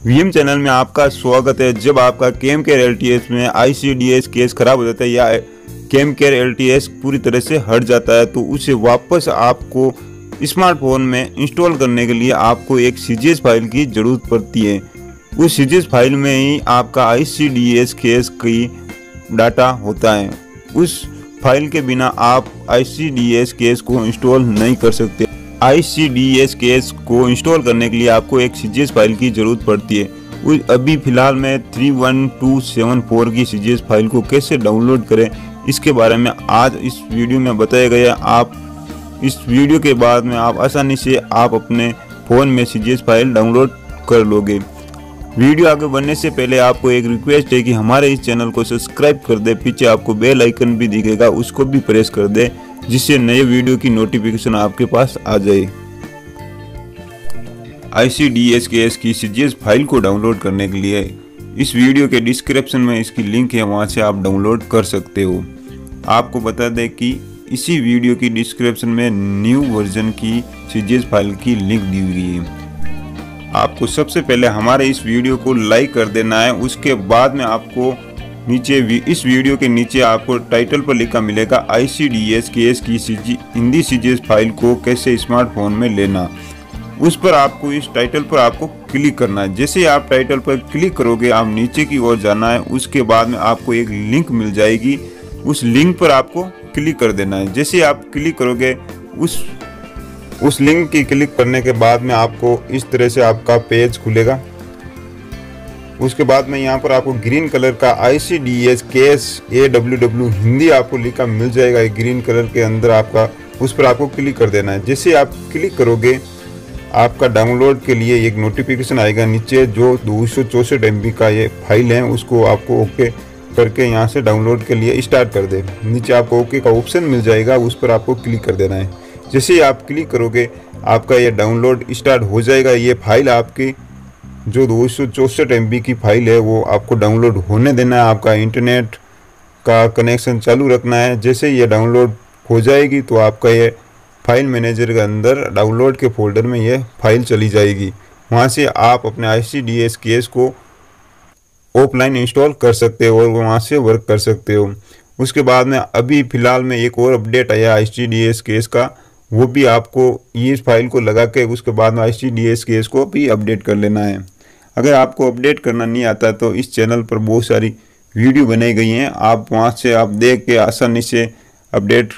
VM channel में आपका स्वागत है। जब आपका केम केयर एल में आईसीडीएस केस खराब हो जाता है या केम केयर एल पूरी तरह से हट जाता है तो उसे वापस आपको स्मार्टफ़ोन में इंस्टॉल करने के लिए आपको एक सी फ़ाइल की ज़रूरत पड़ती है। उस सी फ़ाइल में ही आपका आईसीडीएस केस की डाटा होता है। उस फ़ाइल के बिना आप आईसीडीएस केस को इंस्टॉल नहीं कर सकते। आई को इंस्टॉल करने के लिए आपको एक सी फ़ाइल की ज़रूरत पड़ती है। अभी फ़िलहाल मैं three one two seven four की सी फ़ाइल को कैसे डाउनलोड करें, इसके बारे में आज इस वीडियो में बताया गया आप इस वीडियो के बाद में आप आसानी से आप अपने फ़ोन में सी फ़ाइल डाउनलोड कर लोगे। वीडियो आगे बढ़ने से पहले आपको एक रिक्वेस्ट है कि हमारे इस चैनल को सब्सक्राइब कर दे, पीछे आपको बेल आइकन भी दिखेगा, उसको भी प्रेस कर दे, जिससे नए वीडियो की नोटिफिकेशन आपके पास आ जाए। I C D S case की सी फ़ाइल को डाउनलोड करने के लिए इस वीडियो के डिस्क्रिप्शन में इसकी लिंक है, वहाँ से आप डाउनलोड कर सकते हो। आपको बता दें कि इसी वीडियो की डिस्क्रिप्शन में न्यू वर्जन की सी फ़ाइल की लिंक दी हुई है। आपको सबसे पहले हमारे इस वीडियो को लाइक कर देना है। उसके बाद में आपको नीचे इस वीडियो के नीचे आपको टाइटल पर लिखा मिलेगा I C D S case की C G Hindi C G S file को कैसे स्मार्टफ़ोन में लेना। उस पर आपको इस टाइटल पर आपको क्लिक करना है। जैसे आप टाइटल पर क्लिक करोगे, आप नीचे की ओर जाना है। उसके बाद में आपको एक लिंक मिल जाएगी। उस लिंक पर आपको क्लिक कर देना है। जैसे आप क्लिक करोगे, उस उस लिंक की क्लिक करने के बाद में आपको इस तरह से आपका पेज खुलेगा। उसके बाद में यहाँ पर आपको ग्रीन कलर का I C D S case A W W Hindi आपको लिखा मिल जाएगा। ग्रीन कलर के अंदर आपका उस पर आपको क्लिक कर देना है। जैसे आप क्लिक करोगे, आपका डाउनलोड के लिए एक नोटिफिकेशन आएगा नीचे, जो दो सौ चौंसठ एम बी का ये फ़ाइल है, उसको आपको ओके करके यहाँ से डाउनलोड के लिए स्टार्ट कर दे। नीचे आपको ओके का ऑप्शन मिल जाएगा, उस पर आपको क्लिक कर देना है। जैसे ही आप क्लिक करोगे, आपका यह डाउनलोड स्टार्ट हो जाएगा। ये फ़ाइल आपकी, जो दो सौ चौंसठ एम की फ़ाइल है, वो आपको डाउनलोड होने देना है। आपका इंटरनेट का कनेक्शन चालू रखना है। जैसे ये डाउनलोड हो जाएगी तो आपका ये फ़ाइल मैनेजर के अंदर, डाउनलोड के फोल्डर में ये फ़ाइल चली जाएगी। वहाँ से आप अपने I C D S case को ऑफलाइन इंस्टॉल कर सकते हो और वहाँ से वर्क कर सकते हो। उसके बाद में अभी फ़िलहाल में एक और अपडेट आया I C D S case का। वो भी आपको ये फ़ाइल को लगा के उसके बाद I C D S case को भी अपडेट कर लेना है। अगर आपको अपडेट करना नहीं आता तो इस चैनल पर बहुत सारी वीडियो बनाई गई हैं। आप वहाँ से आप देख के आसानी से अपडेट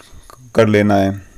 कर लेना है।